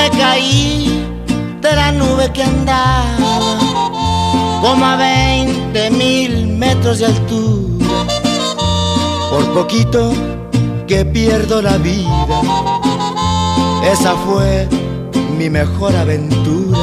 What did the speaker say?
me caí de la nube que andaba como a 20 mil metros de altura. Por poquito que pierdo la vida, esa fue mi mejor aventura.